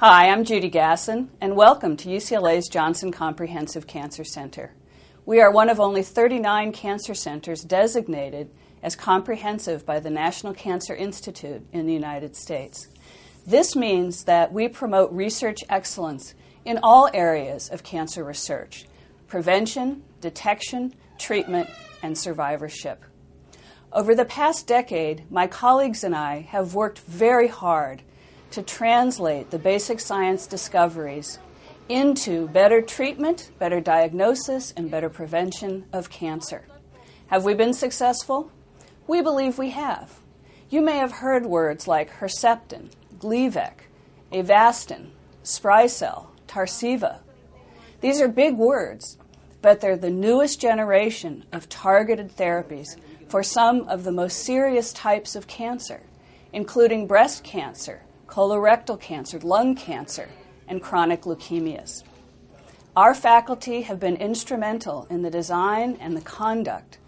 Hi, I'm Judy Gasson, and welcome to UCLA's Jonsson Comprehensive Cancer Center. We are one of only 39 cancer centers designated as comprehensive by the National Cancer Institute in the United States. This means that we promote research excellence in all areas of cancer research prevention, detection, treatment, and survivorship. Over the past decade, my colleagues and I have worked very hard to translate the basic science discoveries into better treatment, better diagnosis, and better prevention of cancer. Have we been successful? We believe we have. You may have heard words like Herceptin, Gleevec, Avastin, Sprycel, Tarceva. These are big words, but they're the newest generation of targeted therapies for some of the most serious types of cancer, including breast cancer, colorectal cancer, lung cancer, and chronic leukemias. Our faculty have been instrumental in the design and the conduct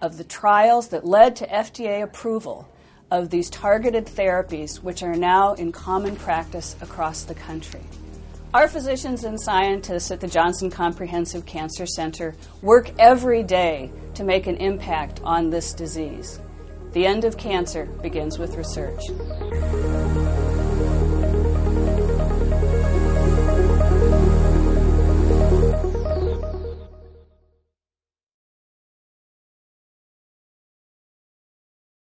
of the trials that led to FDA approval of these targeted therapies, which are now in common practice across the country. Our physicians and scientists at the Jonsson Comprehensive Cancer Center work every day to make an impact on this disease. The end of cancer begins with research.